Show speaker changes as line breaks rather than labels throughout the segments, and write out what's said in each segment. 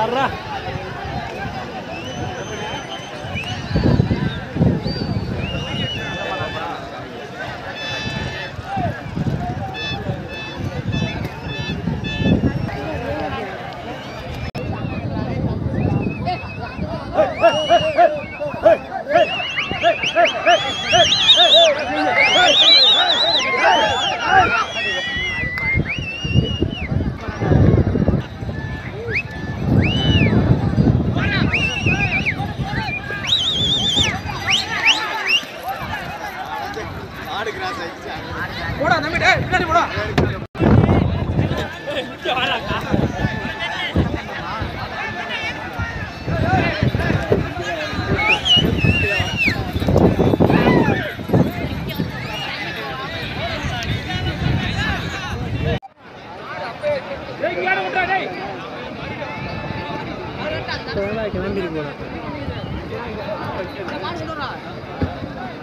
arah Hey, hey, hey, hey, hey, hey, hey, hey, hey. போடா தம்பி பின்னாடி போடா கிளம்பிருக்கு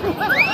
Oh!